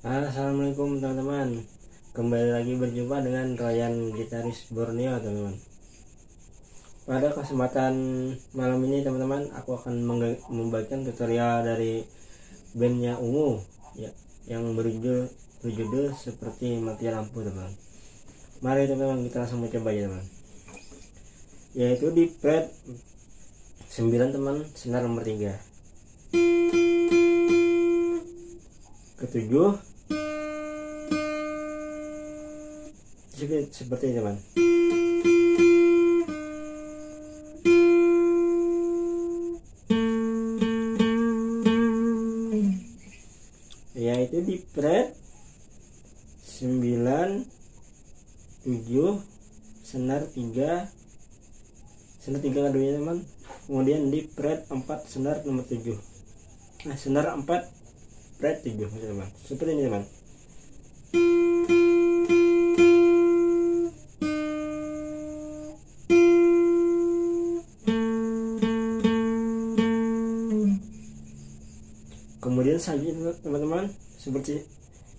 Assalamualaikum teman-teman. Kembali lagi berjumpa dengan Royan Gitaris Borneo teman-teman. Pada kesempatan malam ini teman-teman Aku akan membagikan tutorial dari bandnya Ungu ya, Yang berjudul, berjudul seperti mati lampu teman-teman. Mari teman-teman kita langsung mencoba ya teman Yaitu di fret 9 teman senar nomor 3 ketujuh seperti ini teman yaitu di fret 9 7 senar 3 senar 3 kadonya teman kemudian di fret 4 senar nomor 7 nah senar 4 fret 7 teman seperti ini teman kemudian selanjutnya teman-teman seperti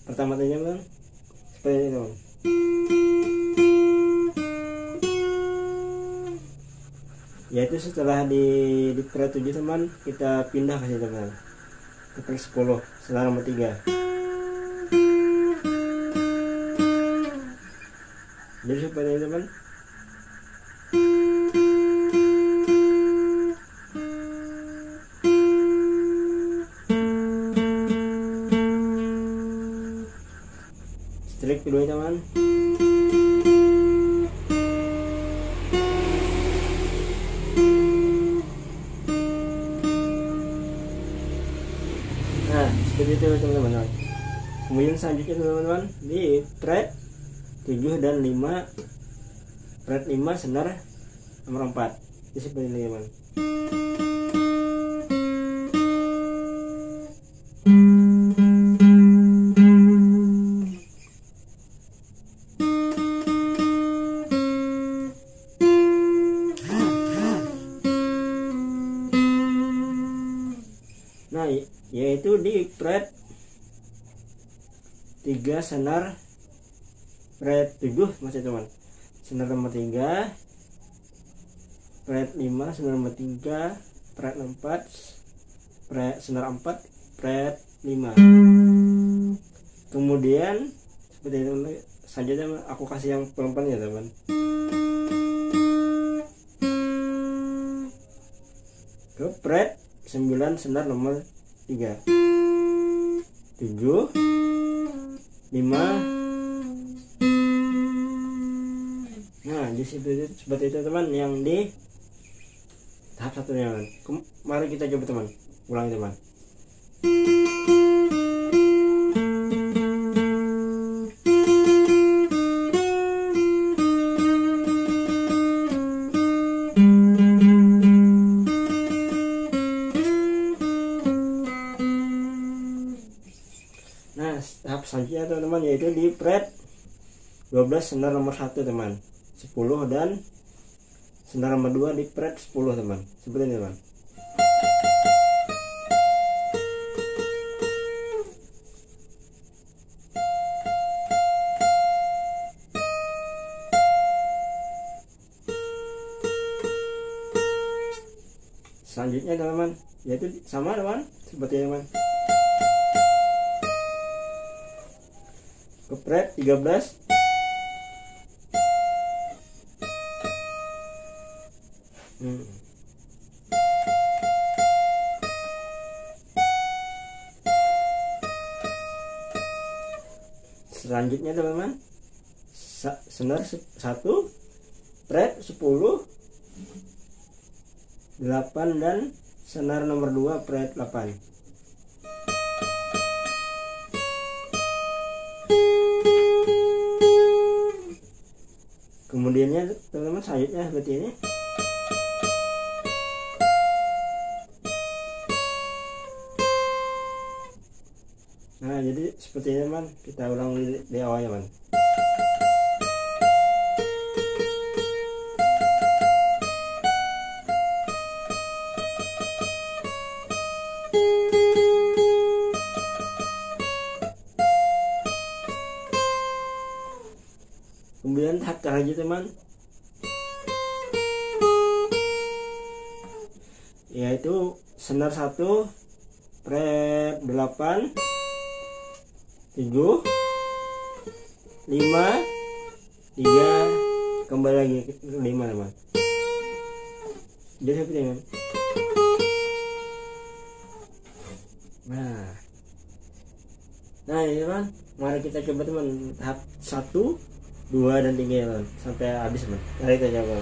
pertama tadi teman seperti ini teman yaitu setelah di di pre 7 teman kita pindah ke sini teman ke pre 10 setelah nomor 3 jadi seperti ini teman strik kedua teman. Nah seperti itu teman-teman. Kemudian selanjutnya teman-teman di fret 7 dan 5 fret 5 senar nomor 4 ini seperti ini teman Nah, yaitu di fret 3 senar fret 7 masih teman. Senar nomor 3 fret 5 senar nomor 3 fret 4 fret senar 4 fret 5. Kemudian seperti itu selanjutnya aku kasih yang pelan-pelan ya teman. Ke fret 9 senar nomor 3 7 5 nah di situ seperti itu teman. Yang di tahap satunya teman. Mari kita coba teman. Ulangi teman tahap selanjutnya teman-teman yaitu di fret 12 senar nomor 1 teman. 10 dan senar nomor 2 di fret 10 teman. Seperti ini teman. Selanjutnya teman-teman yaitu sama teman seperti teman. Kepret 13 hmm. selanjutnya teman-teman. Senar 1 fret 10 8 dan senar nomor 2 fret 8 kemudiannya teman-teman selanjutnya seperti ini. Nah jadi seperti ini teman. Kita ulang di, di awalnya teman dengan tahap terakhir teman. Yaitu senar satu fret 8 7 5 3 kembali lagi. Ke 5 teman. Jadi seperti ini nah. Nah ini teman. Mari kita coba teman. Tahap 1 2 dan 3 teman sampai habis teman mari kita coba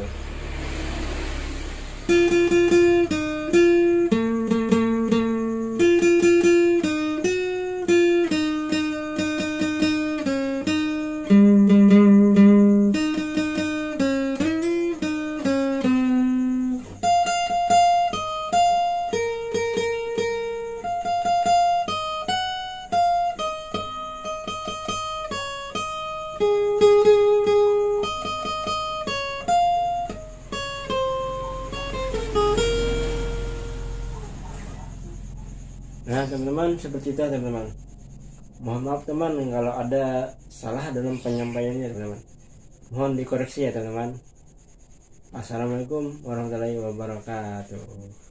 Nah teman-teman seperti itu teman-teman. Mohon maaf teman kalau ada salah dalam penyampaiannya teman-teman. Mohon dikoreksi ya teman-teman. Assalamualaikum warahmatullahi wabarakatuh